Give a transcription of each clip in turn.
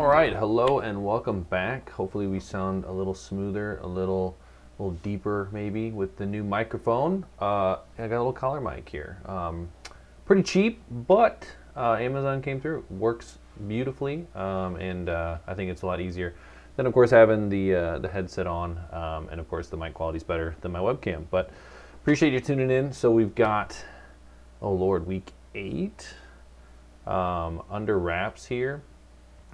All right, hello and welcome back. Hopefully we sound a little smoother, a little, a little deeper maybe with the new microphone. Uh, I got a little collar mic here. Um, pretty cheap, but uh, Amazon came through. Works beautifully, um, and uh, I think it's a lot easier than, of course, having the uh, the headset on, um, and of course the mic quality is better than my webcam. But appreciate you tuning in. So we've got, oh Lord, week eight um, under wraps here.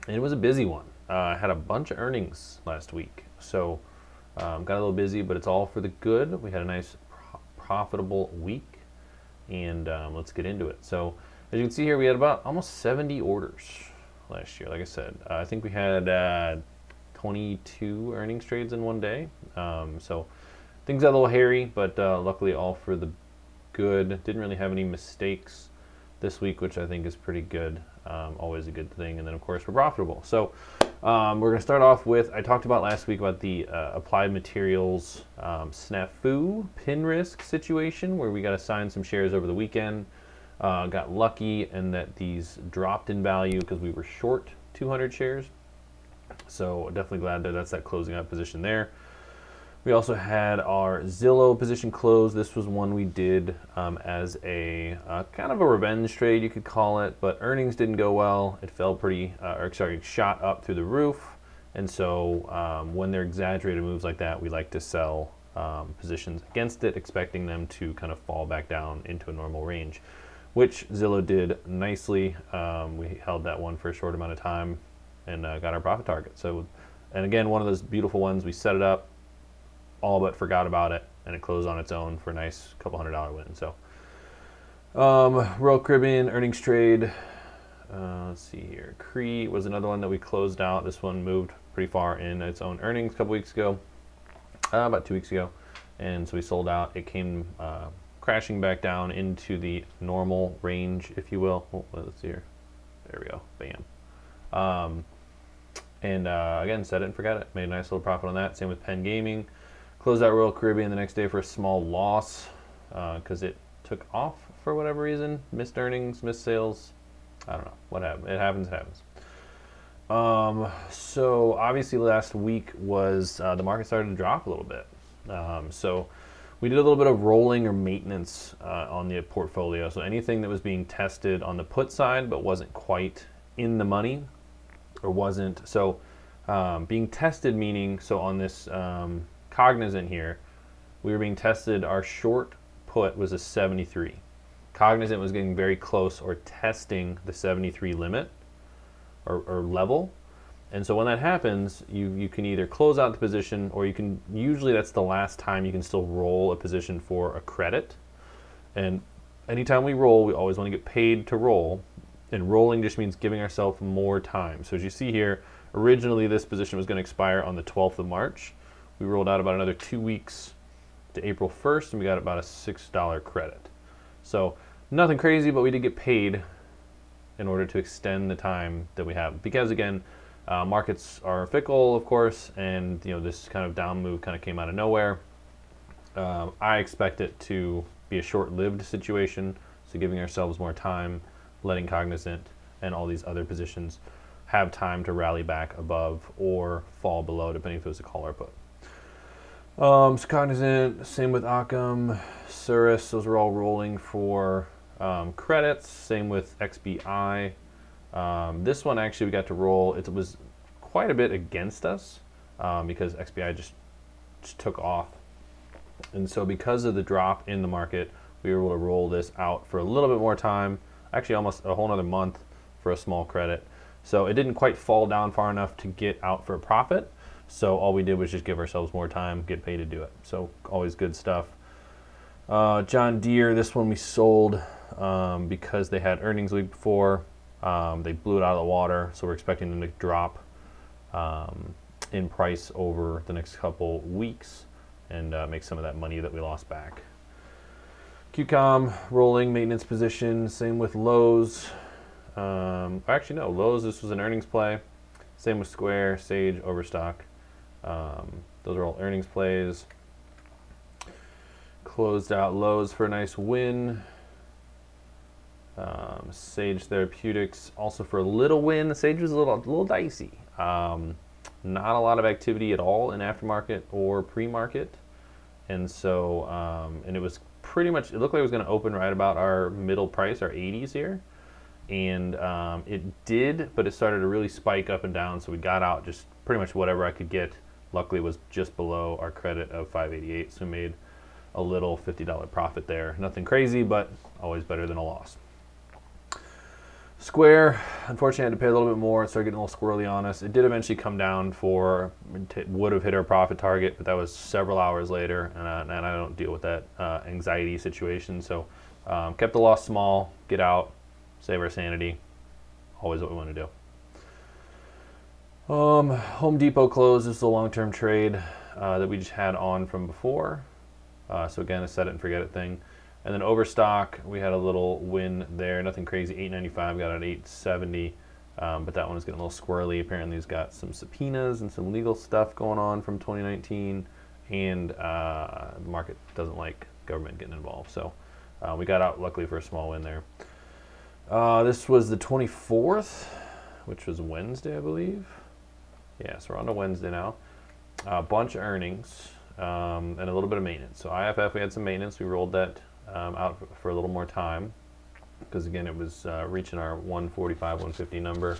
It was a busy one. Uh, I had a bunch of earnings last week, so um, got a little busy, but it's all for the good. We had a nice pro- profitable week, and um, let's get into it. So as you can see here, we had about almost 70 orders last year. Like I said, uh, I think we had uh, 22 earnings trades in one day. Um, so things got a little hairy, but uh, luckily all for the good. Didn't really have any mistakes this week, which I think is pretty good. Um, always a good thing. And then, of course, we're profitable. So um, we're going to start off with I talked about last week about the uh, applied materials um, snafu pin risk situation where we got assigned some shares over the weekend. Uh, got lucky and that these dropped in value because we were short 200 shares. So definitely glad that that's that closing out position there. We also had our Zillow position closed. This was one we did um, as a uh, kind of a revenge trade, you could call it, but earnings didn't go well. It fell pretty, uh, or sorry, shot up through the roof. And so um, when they're exaggerated moves like that, we like to sell um, positions against it, expecting them to kind of fall back down into a normal range, which Zillow did nicely. Um, we held that one for a short amount of time and uh, got our profit target. So, and again, one of those beautiful ones, we set it up all but forgot about it, and it closed on its own for a nice couple hundred dollar win. So, um, Royal Caribbean earnings trade. Uh, let's see here. Cree was another one that we closed out. This one moved pretty far in its own earnings a couple weeks ago, uh, about two weeks ago, and so we sold out. It came uh, crashing back down into the normal range, if you will. Oh, let's see here. There we go. Bam. Um, and uh, again, set it and forget it. Made a nice little profit on that. Same with Penn Gaming. Closed out Royal Caribbean the next day for a small loss because uh, it took off for whatever reason. Missed earnings, missed sales. I don't know. What happened? It happens, it happens. Um, so obviously last week was uh, the market started to drop a little bit. Um, so we did a little bit of rolling or maintenance uh, on the portfolio. So anything that was being tested on the put side but wasn't quite in the money or wasn't so um, being tested meaning so on this um, Cognizant here, we were being tested. Our short put was a 73. Cognizant was getting very close or testing the 73 limit or, or level. And so when that happens, you, you can either close out the position or you can, usually that's the last time you can still roll a position for a credit. And anytime we roll, we always want to get paid to roll. And rolling just means giving ourselves more time. So as you see here, originally this position was going to expire on the 12th of March. We rolled out about another two weeks to April 1st, and we got about a $6 credit. So nothing crazy, but we did get paid in order to extend the time that we have. Because again, uh, markets are fickle, of course, and you know this kind of down move kind of came out of nowhere. Um, I expect it to be a short-lived situation, so giving ourselves more time, letting Cognizant and all these other positions have time to rally back above or fall below, depending if it was a call or put. Um, Cognizant, same with Occam, Cirrus, those are all rolling for um, credits. Same with XBI. Um, this one actually we got to roll. It was quite a bit against us um, because XBI just, just took off. And so because of the drop in the market, we were able to roll this out for a little bit more time, actually almost a whole other month for a small credit. So it didn't quite fall down far enough to get out for a profit, so all we did was just give ourselves more time, get paid to do it. So always good stuff. Uh, John Deere, this one we sold um, because they had earnings week before. Um, they blew it out of the water, so we're expecting them to drop um, in price over the next couple weeks and uh, make some of that money that we lost back. QCOM rolling maintenance position. Same with Lowe's. Um, actually, no, Lowe's. This was an earnings play. Same with Square, Sage, Overstock. Um, those are all earnings plays. Closed out Lowe's for a nice win. Um, Sage Therapeutics also for a little win. Sage was a little, a little dicey. Um, not a lot of activity at all in aftermarket or pre-market, and so um, and it was pretty much. It looked like it was going to open right about our middle price, our 80s here, and um, it did, but it started to really spike up and down. So we got out just pretty much whatever I could get. Luckily, was just below our credit of 588, so we made a little $50 profit there. Nothing crazy, but always better than a loss. Square, unfortunately, had to pay a little bit more. It started getting a little squirrely on us. It did eventually come down for, would have hit our profit target, but that was several hours later, and, uh, and I don't deal with that uh, anxiety situation. So um, kept the loss small, get out, save our sanity. Always what we want to do. Um, Home Depot closed. Is a long-term trade uh, that we just had on from before. Uh, so again, a set it and forget it thing. And then Overstock, we had a little win there. Nothing crazy. 895 got at 870. Um, but that one is getting a little squirrely. Apparently, he's got some subpoenas and some legal stuff going on from 2019, and uh, the market doesn't like government getting involved. So uh, we got out luckily for a small win there. Uh, this was the 24th, which was Wednesday, I believe. Yeah, so we're on to Wednesday now. A bunch of earnings um, and a little bit of maintenance. So IFF, we had some maintenance. We rolled that um, out for a little more time because again, it was uh, reaching our 145, 150 number.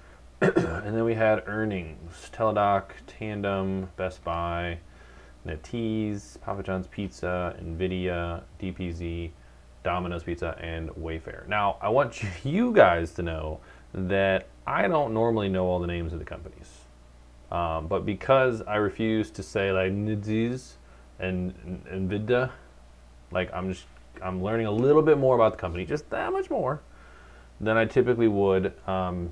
and then we had earnings: Teladoc, Tandem, Best Buy, NetEase, Papa John's Pizza, Nvidia, DPZ, Domino's Pizza, and Wayfair. Now, I want you guys to know that I don't normally know all the names of the companies. Um, but because I refuse to say like NetEase and Nvidia, like I'm just I'm learning a little bit more about the company, just that much more than I typically would um,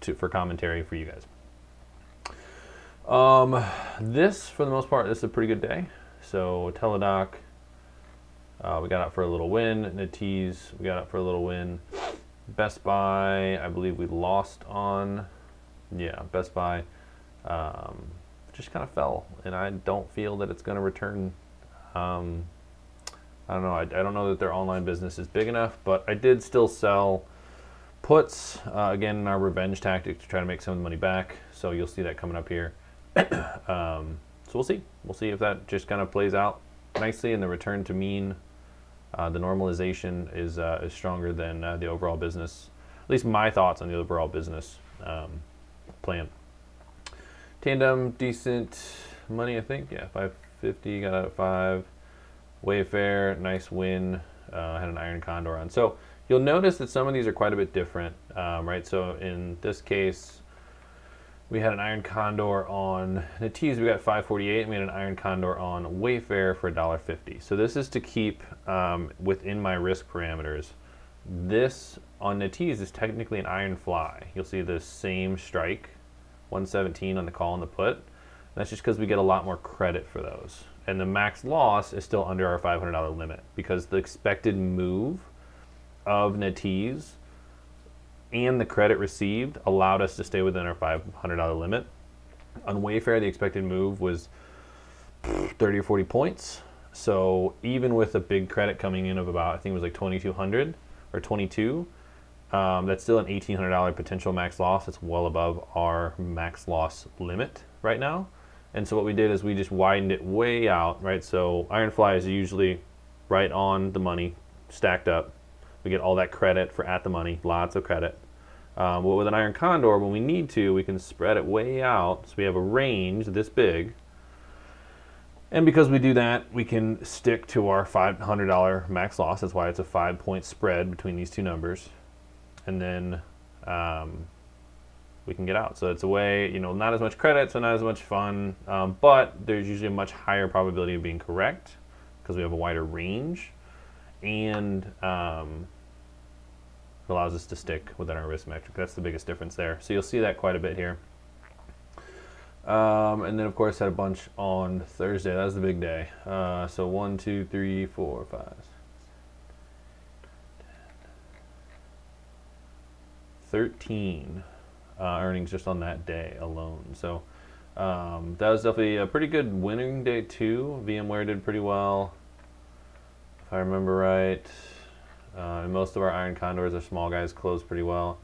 to, for commentary for you guys. Um, this, for the most part, this is a pretty good day. So Teladoc, uh, we got out for a little win. NetEase, we got out for a little win. Best Buy, I believe we lost on. Yeah, Best Buy um, just kind of fell, and I don't feel that it's going to return. Um, I don't know. I, I, don't know that their online business is big enough, but I did still sell puts uh, again in our revenge tactic to try to make some of the money back. So you'll see that coming up here. um, so we'll see. We'll see if that just kind of plays out nicely, and the return to mean, uh, the normalization is uh, is stronger than uh, the overall business. At least my thoughts on the overall business um, plan. Tandem, decent money, I think. Yeah, 550, got out at 5. Wayfair, nice win. Uh, had an Iron Condor on. So you'll notice that some of these are quite a bit different, um, right? So in this case, we had an Iron Condor on NetEase, we got 548, and we had an Iron Condor on Wayfair for $1.50. So this is to keep um, within my risk parameters. This on NetEase is technically an Iron Fly. You'll see the same strike 117 on the call and the put. That's just because we get a lot more credit for those. And the max loss is still under our $500 limit because the expected move of NetEase and the credit received allowed us to stay within our $500 limit. On Wayfair, the expected move was 30 or 40 points. So even with a big credit coming in of about, I think it was like 2200 or 22, um, that's still an $1,800 potential max loss. It's well above our max loss limit right now. And so what we did is we just widened it way out, right? So iron fly is usually right on the money, stacked up. We get all that credit for at the money, lots of credit. Um, but with an iron condor, when we need to, we can spread it way out. So we have a range this big. And because we do that, we can stick to our $500 max loss. That's why it's a five point spread between these two numbers and then um, we can get out. So it's a way, you know, not as much credit, so not as much fun, um, but there's usually a much higher probability of being correct because we have a wider range, and um, it allows us to stick within our risk metric. That's the biggest difference there. So you'll see that quite a bit here. Um, and then of course had a bunch on Thursday. That was the big day. Uh, so one, two, three, four, five, 13 uh, earnings just on that day alone. So um, that was definitely a pretty good winning day too. VMware did pretty well, if I remember right. Uh, most of our iron condors are small guys, close pretty well.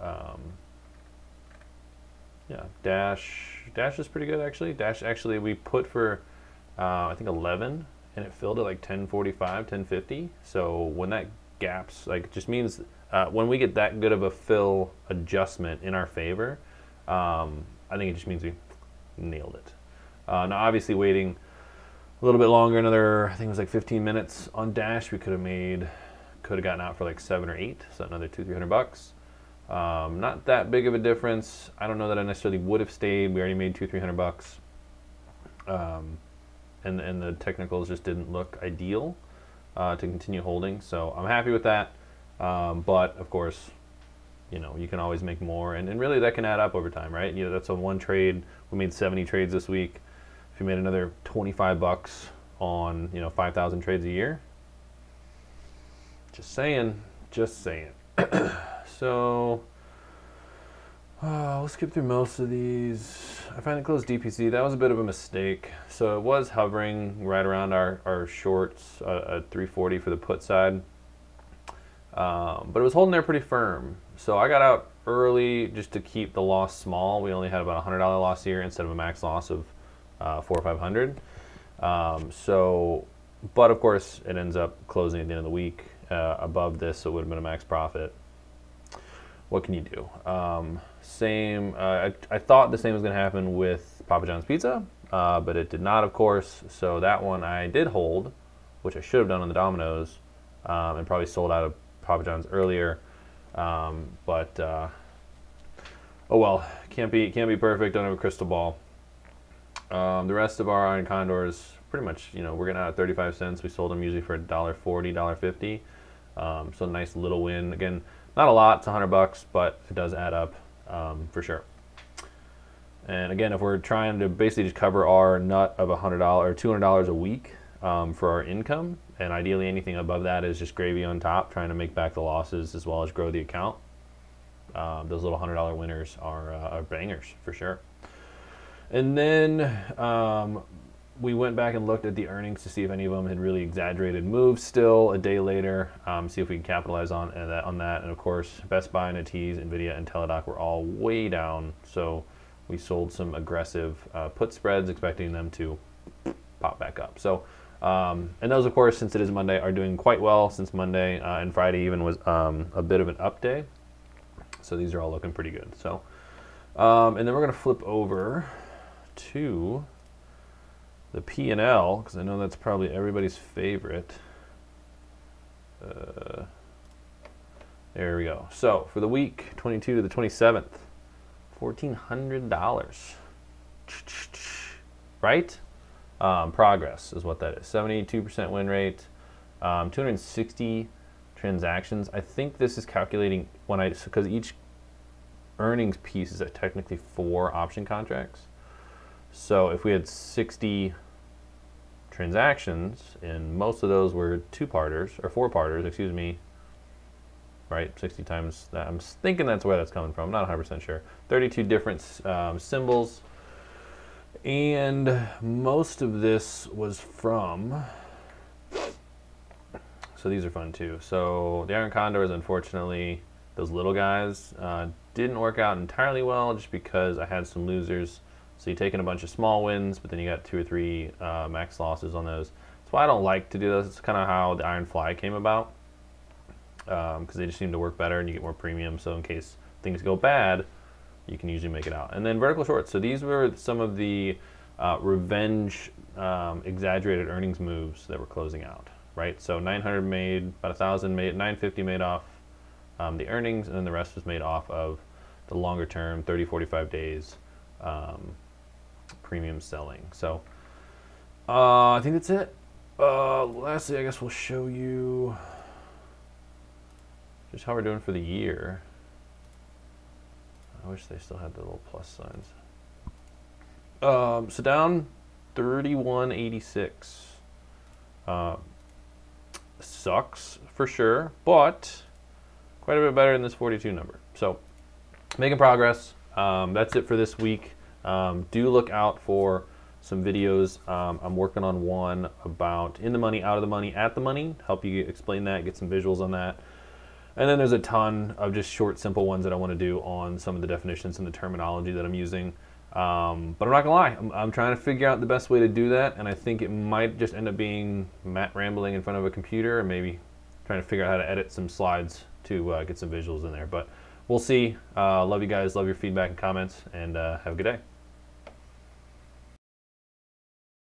Um, yeah, dash dash is pretty good actually. Dash actually we put for uh, I think 11 and it filled at like 1045, 1050. So when that gaps, like it just means uh, when we get that good of a fill adjustment in our favor, um, I think it just means we nailed it. Uh, now obviously waiting a little bit longer, another I think it was like 15 minutes on dash, we could have made, could have gotten out for like seven or eight, so another two, three hundred bucks. Um, not that big of a difference. I don't know that I necessarily would have stayed. We already made two, three hundred bucks. Um, and, and the technicals just didn't look ideal uh, to continue holding. So I'm happy with that. Um, but of course, you know, you can always make more. And, and really that can add up over time, right? You know, that's a one trade. We made 70 trades this week. If you made another 25 bucks on, you know, 5,000 trades a year, just saying, just saying. so we'll skip through most of these. I finally closed DPZ. That was a bit of a mistake. So it was hovering right around our, our shorts uh, at 340 for the put side. Um, but it was holding there pretty firm. So I got out early just to keep the loss small. We only had about a $100 loss here instead of a max loss of uh, four or 500. Um, so, but of course it ends up closing at the end of the week uh, above this, so it would have been a max profit. What can you do? Um, same. Uh, I, I, thought the same was going to happen with Papa John's Pizza, uh, but it did not, of course. So that one I did hold, which I should have done on the Domino's, um, and probably sold out of Papa John's earlier. Um, but uh, oh well, can't be can't be perfect. Don't have a crystal ball. Um, the rest of our iron condors, pretty much, you know, we're getting out at 35 cents. We sold them usually for $1.40, $1.50. Um, so nice little win. Again, not a lot. It's 100 bucks, but it does add up um, for sure. And again, if we're trying to basically just cover our nut of $100 or $200 a week um, for our income, and ideally anything above that is just gravy on top, trying to make back the losses as well as grow the account. Um, those little $100 winners are, uh, are bangers for sure. And then um, we went back and looked at the earnings to see if any of them had really exaggerated moves still a day later, um, see if we can capitalize on uh, that, on that. And of course, Best Buy, NetEase, NVIDIA, and Teladoc were all way down. So we sold some aggressive uh, put spreads, expecting them to pop back up. So, um, and those, of course, since it is Monday, are doing quite well since Monday uh, and Friday even was um, a bit of an up day. So these are all looking pretty good. So, um, and then we're going to flip over to the P&L, because I know that's probably everybody's favorite. Uh, there we go. So for the week, 22 to the 27th, $1,400. Right? Um, progress is what that is. 72% win rate, um, 260 transactions. I think this is calculating when I, because each earnings piece is technically four option contracts. So if we had 60 transactions, and most of those were two-parters, or four-parters, excuse me, right? 60 times that. I'm thinking that's where that's coming from. Not 100% sure. 32 different um, symbols. And most of this was from, so these are fun too. So the Iron Condors, unfortunately, those little guys uh, didn't work out entirely well just because I had some losers so you're taking a bunch of small wins, but then you got two or three uh, max losses on those. That's why I don't like to do those. It's kind of how the Iron Fly came about because um, they just seem to work better and you get more premium. So in case things go bad, you can usually make it out. And then vertical shorts. So these were some of the uh, revenge um, exaggerated earnings moves that were closing out, right? So 900 made, about 1,000 made, 950 made off um, the earnings, and then the rest was made off of the longer term, 30, 45 days um, premium selling. So uh, I think that's it. Uh, lastly, I guess we'll show you just how we're doing for the year. I wish they still had the little plus signs. Um, so down 3186. Uh, sucks for sure, but quite a bit better than this 42 number. So making progress. Um, that's it for this week. Um, do look out for some videos. Um, I'm working on one about in the money, out of the money, at the money. Help you explain that, get some visuals on that. And then there's a ton of just short, simple ones that I want to do on some of the definitions and the terminology that I'm using. Um, but I'm not gonna lie, I'm, I'm, trying to figure out the best way to do that, and I think it might just end up being Matt rambling in front of a computer, and maybe trying to figure out how to edit some slides to uh, get some visuals in there. But we'll see. Uh, love you guys, love your feedback and comments, and uh, have a good day.